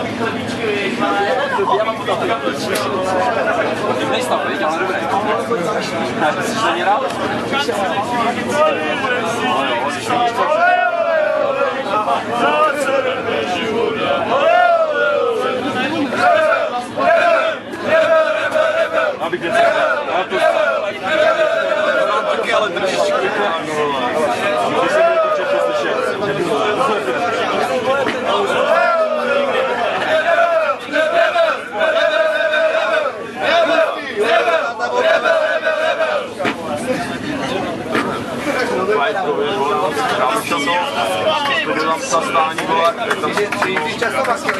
samý chlebíčky, víš, ale já mám to kapličky. Divnej stav, víš, ale dobré. Ne, jsi na ně rád? Ale jo, jsi na ně Abych ale trošičku vykládnu. Kámo často, to tam zastání, vole, tam si přijít, často vlastně,